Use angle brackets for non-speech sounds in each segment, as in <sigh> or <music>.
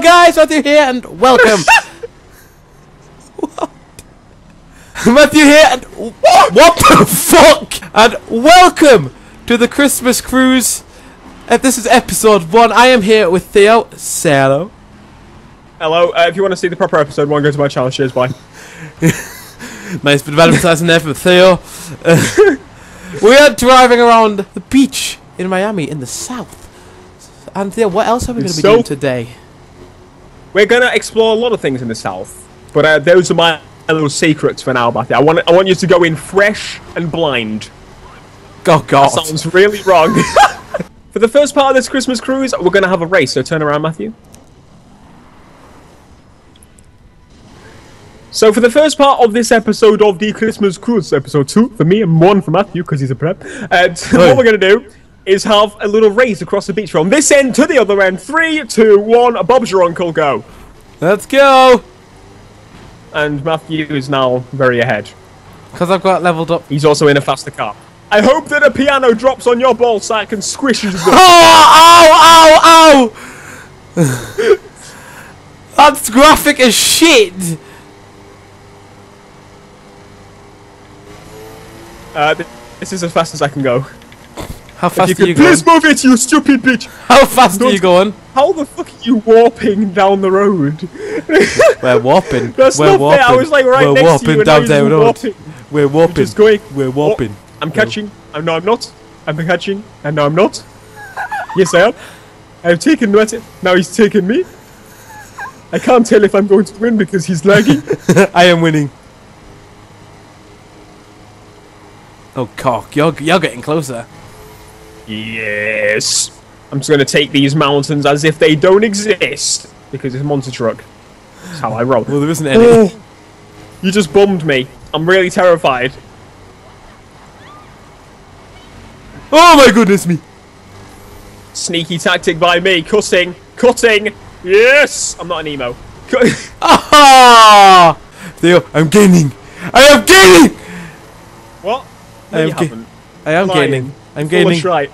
Hello guys, Matthew here and welcome. <laughs> What? Matthew here and what the fuck? And welcome to the Christmas cruise. And this is episode one. I am here with Theo. Say hello. Hello, uh, if you want to see the proper episode one, go to my channel. Cheers, bye. <laughs> Nice bit of advertising there from Theo. Uh, <laughs> we are driving around the beach in Miami in the south. And Theo, what else are we going to be So- doing today? We're gonna explore a lot of things in the south, but uh, those are my little secrets for now, Matthew. I want I want you to go in fresh and blind. Oh God. Sounds really wrong. <laughs> for the first part of this Christmas cruise, we're gonna have a race. So turn around, Matthew. So for the first part of this episode of the Christmas cruise, episode two for me and one for Matthew because he's a prep. Uh, <laughs> what we're gonna do is have a little race across the beach from this end to the other end. Three, two, one. Bob's your uncle. Go. Let's go. And Matthew is now very ahead. Because I've got leveled up. He's also in a faster car. I hope that a piano drops on your ball sack and squishes <laughs> them. Oh, ow, ow, ow! <laughs> That's graphic as shit! Uh, this is as fast as I can go. How If fast you are you could going? please move it, you stupid bitch! How fast are Don't- you going? How the fuck are you warping down the road? <laughs> We're warping. <laughs> That's We're not warping. fair. I was like right We're next warping to you and down now you're road. warping. We're warping. Just going. We're oh, warping. I'm catching. I'm no, I'm not. I'm catching, and no, I'm not. yes, I am. I've taken Matty. Now he's taken me. I can't tell if I'm going to win because he's lagging. <laughs> I am winning. Oh cock, you're you're getting closer. Yes. I'm just going to take these mountains as if they don't exist because it's a monster truck. That's how I roll. Well, there isn't any. Oh, <laughs> you just bummed me. I'm really terrified. Oh my goodness me! Sneaky tactic by me. Cutting. Cutting. Yes! I'm not an emo. <laughs> Ah! Theo, I'm gaining. I am gaining. what? No, I am ga- I am gaining. I'm Full gaining. shite.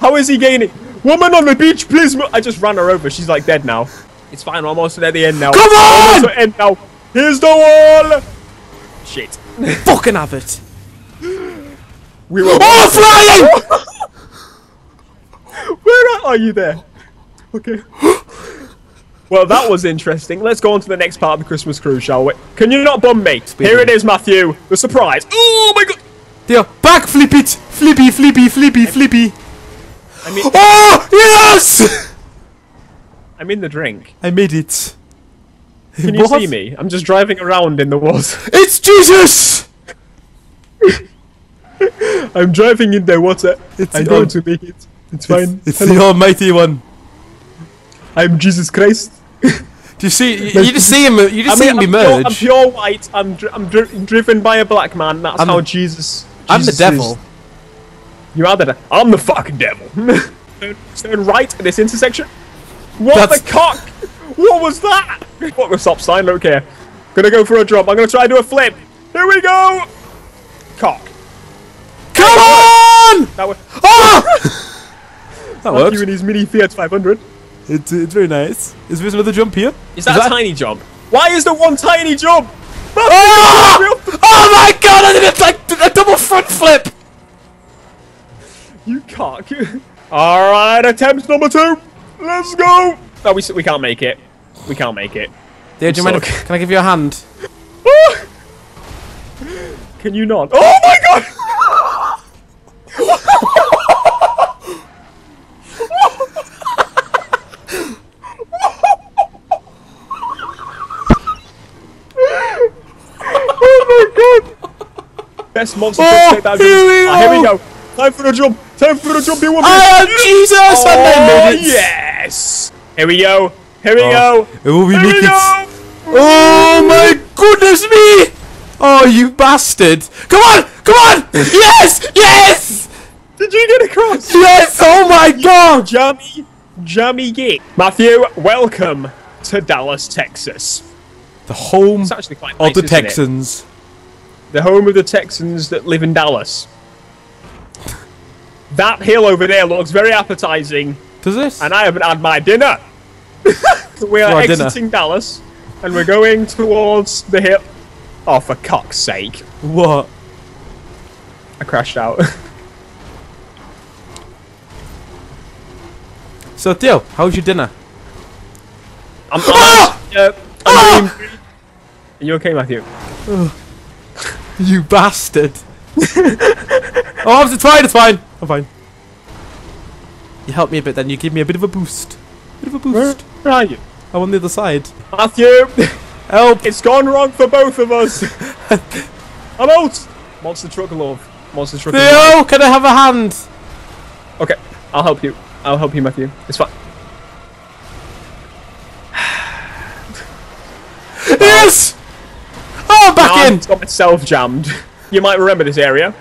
How is he gaining? Woman on the beach, please. I just ran her over. She's like dead now. It's fine. We're almost at the end now. Come on! end now. Here's the wall. Shit. <laughs> Fucking have it. We <gasps> were. Oh, flying! <laughs> Where are you there? Okay. <gasps> Well, that was interesting. Let's go on to the next part of the Christmas cruise, shall we? Can you not bomb me? Here it is, Matthew. The surprise. Oh my god. Theo, back flip it! Flippy, flippy, flippy, flippy. I mean, Oh, yes! I'm in the drink. I made it. Can you What? see me? I'm just driving around in the water. <laughs> It's Jesus! I'm driving in the water. It's I'm the going to make it. It's fine. It's Hello. the Almighty One. I'm Jesus Christ. Do you see? You, <laughs> you just see him. You just see him I'm, pure, I'm pure white. I'm dri- I'm dri- driven by a black man. That's I'm how the- Jesus. I'm the devil. is. You are the. I'm the fucking devil. <laughs> turn, turn right at this intersection. What That's- the cock? What was that? What was stop sign? Don't care. Gonna go for a drop. I'm gonna try to do a flip. Here we go. Cock. Come on! That was <laughs> Ah! that Matthew works. in his mini Fiat 500. It's, it's very nice. Is there another jump here? Is that, a tiny jump? Why is there one tiny jump? Ah! Oh my god! I did a, like, a double front flip. You cock. <laughs> All right, attempt number two. Let's go. No, we we can't make it. We can't make it. Theo, do you mind? If, can I give you a hand? <laughs> Can you not? Oh my god! <laughs> oh my god! Best monster Oh, truck takedown. here we Ah, here we go. Time for the jump. Time for the jump. You want I am ah, Jesus, and I Oh, made it. yes! Here we go. Here we Oh, go. Will we Here we go. Oh my goodness me! Oh, you bastard! Come on! Come on! yes! Yes! Did you get across? Yes! Oh my god! Jammy, jammy gig. Matthew, welcome to Dallas, Texas. The home quite of the isn't it? Texans. The home of the Texans that live in Dallas. That hill over there looks very appetizing, Does it? and I haven't had my dinner. <laughs> we are our dinner. exiting Dallas, and we're going towards the hip. Oh, for cock's sake! What? I crashed out. So Theo, how's your dinner? I'm. <laughs> Ah! I'm, uh, I'm doing- Are you okay, Matthew? You bastard! <laughs> oh, it's fine, it's fine. I'm fine. You helped me a bit, then you gave me a bit of a boost. Bit of a boost. where are you, I'm on the other side. Matthew? <laughs> Help! It's gone wrong for both of us. <laughs> I'm out. Monster truck love. Monster truck. love. Theo, can I have a hand? Okay, I'll help you. I'll help you, Matthew. It's fine. Yes! Oh, I'm back in! I've got myself jammed. You might remember this area.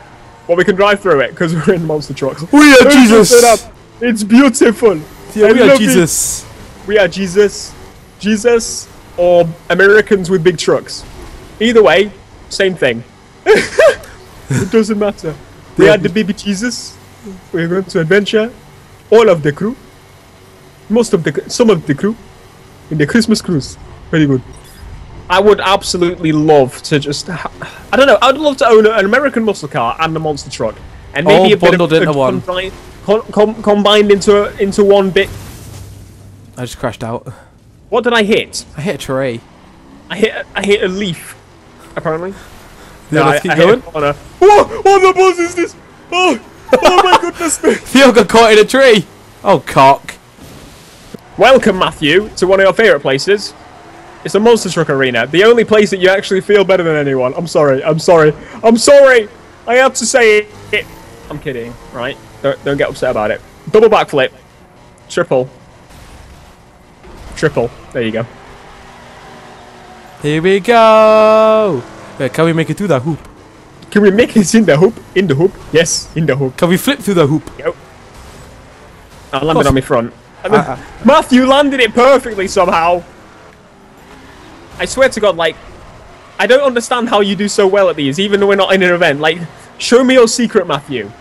Well, we can drive through it because we're in monster trucks. We are Jesus! it. It's beautiful. I we are it. Jesus. We are Jesus, Jesus, or Americans with big trucks. Either way, same thing. <laughs> it doesn't matter. We Yeah. are the baby Jesus. We're going to adventure. All of the crew, most of the, some of the crew, in the Christmas cruise. Very good. I would absolutely love to just. I don't know. I'd love to own an American muscle car and a monster truck, and maybe All a bit of, into one. combined- com- combined into a, into one bit. I just crashed out. What did I hit? I hit a tree. I hit I hit a leaf. Apparently. Theo, let's I, keep I going. What? What the buzz is this? Oh, oh my <laughs> goodness me! Theo got caught in a tree. Oh, cock. Welcome, Matthew, to one of your favourite places. It's a monster truck arena. The only place that you actually feel better than anyone. I'm sorry. I'm sorry. I'm sorry. I have to say it. I'm kidding, right? Don't, don't get upset about it. Double backflip. Triple. Triple. There you go. Here we go. Wait, can we make it through that hoop? Can we make it in the hoop? In the hoop? Yes, in the hoop. Can we flip through the hoop? Go. I landed on my front. Uh, uh. Matthew landed it perfectly somehow. I swear to God, like, I don't understand how you do so well at these, even though we're not in an event. Like, show me your secret, Matthew.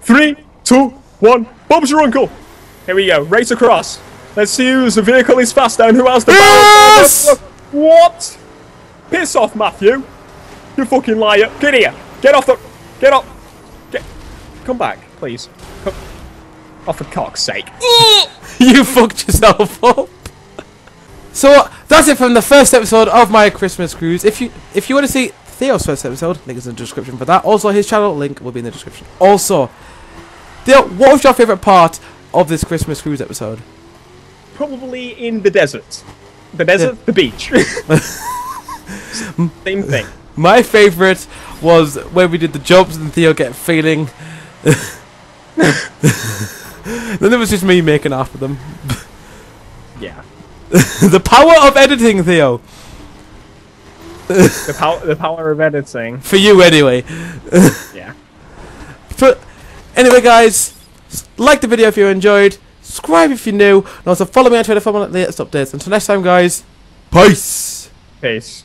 Three, two, one. Bob's your uncle. Here we go. Race across. Let's see whose vehicle is faster and who has the Yes! power. What? Piss off, Matthew. You fucking liar. Get here. Get off the. Get off. Get. Come back, please. Come. Oh, for cock's sake. <laughs> you fucked yourself up. So that's it from the first episode of my Christmas cruise. If you if you want to see Theo's first episode, link is in the description for that. Also, his channel link will be in the description. Also, Theo, what was your favourite part of this Christmas cruise episode? Probably in the desert. The desert, the beach. <laughs> Same thing. My favourite was when we did the jumps and Theo get feeling. <laughs> then there was just me making after them. Yeah. <laughs> the power of editing, Theo. The power, the power of editing. <laughs> For you, anyway. Yeah. <laughs> But anyway, guys, like the video if you enjoyed, subscribe if you're new, and also follow me on Twitter for more latest updates. Until next time, guys, peace. Peace.